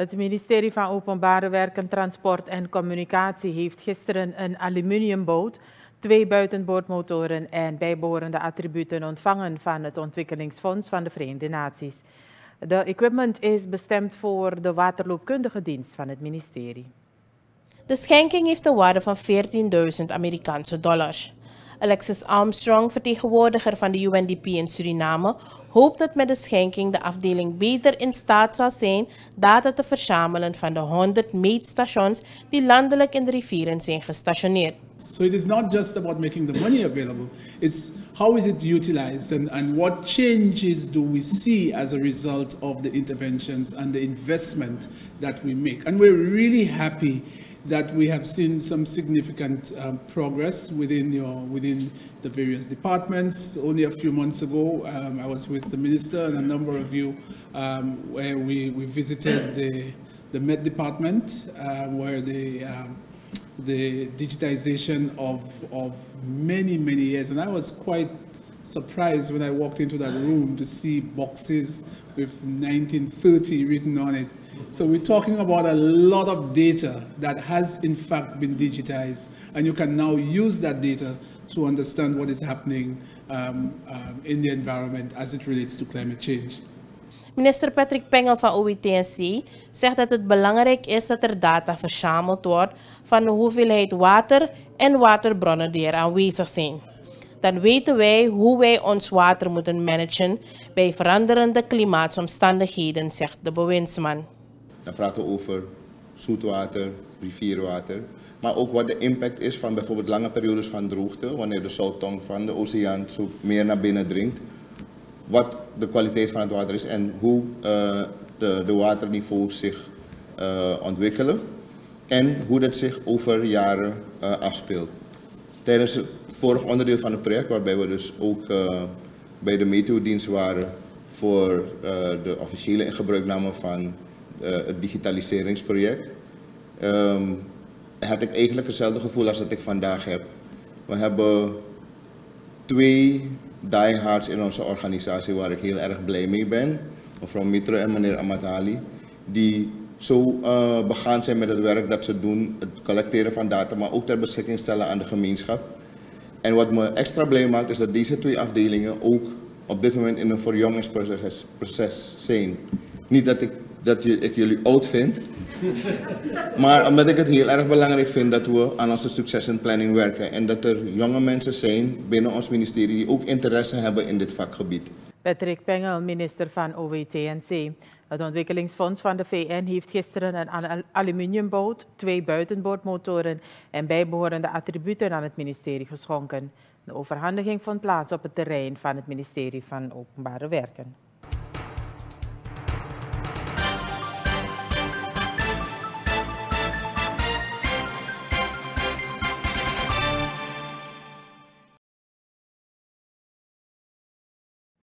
Het ministerie van Openbare Werken, Transport en Communicatie heeft gisteren een aluminiumboot, twee buitenboordmotoren en bijbehorende attributen ontvangen van het Ontwikkelingsfonds van de Verenigde Naties. De equipment is bestemd voor de waterloopkundige dienst van het ministerie. De schenking heeft een waarde van 14.000 Amerikaanse dollars. Alexis Armstrong, vertegenwoordiger van de UNDP in Suriname, hoopt dat met de schenking de afdeling beter in staat zal zijn data te verzamelen van de 100 meetstations die landelijk in de rivieren zijn gestationeerd. So it is not just about making the money available, it's how is it utilized and, and what changes do we see as a result of the interventions and the investment that we make. And we're really happy that we have seen some significant um, progress within, your, within the various departments. Only a few months ago, um, I was with the minister and a number of you um, where we, we visited the, the Met Department, um, where the, um, the digitization of, of many, many years, and I was quite surprised when I walked into that room to see boxes with 1930 written on it so we're talking about a lot of data that has in fact been digitized, and you can now use that data to understand what is happening um, um, in the environment as it relates to climate change. Minister Patrick Pengel van OETNC zegt dat het belangrijk is dat er data verzameld wordt van de hoeveelheid water en waterbronnen die er aanwezig zijn. Dan weten wij hoe wij ons water moeten managen bij veranderende klimaatomstandigheden, zegt de bewindsman. Dan praten we over zoetwater, rivierwater. Maar ook wat de impact is van bijvoorbeeld lange periodes van droogte, wanneer de zoutong van de oceaan zo meer naar binnen dringt. Wat de kwaliteit van het water is en hoe uh, de, de waterniveaus zich uh, ontwikkelen. En hoe dat zich over jaren uh, afspeelt. Tijdens het vorige onderdeel van het project, waarbij we dus ook bij de meteodienst waren voor de officiële ingebruikname van uh, het digitaliseringsproject, um, had ik eigenlijk hetzelfde gevoel als dat ik vandaag heb. We hebben twee diehards in onze organisatie waar ik heel erg blij mee ben. Mevrouw Mitro en meneer Amatali. Die zo uh, begaan zijn met het werk dat ze doen, het collecteren van data, maar ook ter beschikking stellen aan de gemeenschap. En wat me extra blij maakt is dat deze twee afdelingen ook op dit moment in een verjongingsproces proces zijn. Niet dat ik dat ik jullie oud vind. Maar omdat ik het heel erg belangrijk vind dat we aan onze succesenplanning werken. En dat er jonge mensen zijn binnen ons ministerie die ook interesse hebben in dit vakgebied. Patrick Pengel, minister van OWTNC. Het ontwikkelingsfonds van de VN heeft gisteren een aluminiumboot, twee buitenboordmotoren en bijbehorende attributen aan het ministerie geschonken. De overhandiging vond plaats op het terrein van het ministerie van Openbare Werken.